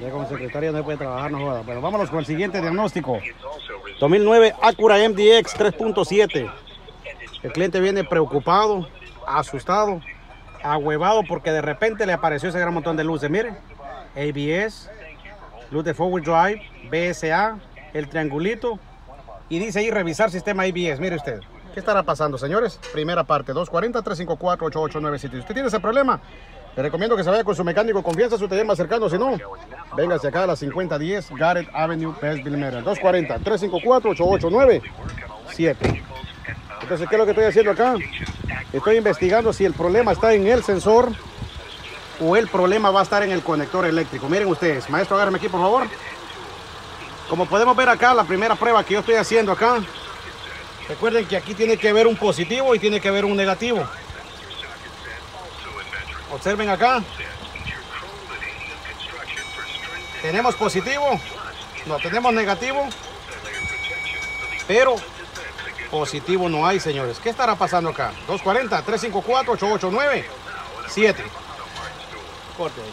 Ya como secretaria no puede trabajar, no joda. Bueno, vámonos con el siguiente diagnóstico. 2009 Acura MDX 3.7. El cliente viene preocupado, asustado, ahuevado porque de repente le apareció ese gran montón de luces. Miren, ABS, luz de forward drive, BSA, el triangulito y dice ahí revisar sistema ABS. Mire usted. ¿Qué estará pasando, señores? Primera parte, 240-354-8897. Si usted tiene ese problema, le recomiendo que se vaya con su mecánico de confianza, su taller más cercano. Si no, véngase acá a la 5010 Garrett Avenue, Belleville, Maryland. 240-354-8897. Entonces, ¿qué es lo que estoy haciendo acá? Estoy investigando si el problema está en el sensor o el problema va a estar en el conector eléctrico. Miren ustedes, maestro, agárrame aquí, por favor. Como podemos ver acá, la primera prueba que yo estoy haciendo acá, recuerden que aquí tiene que haber un positivo y tiene que haber un negativo. Observen acá. Tenemos positivo, no tenemos negativo, pero positivo no hay, señores. ¿Qué estará pasando acá? 240-354-889-7. Corte ahí.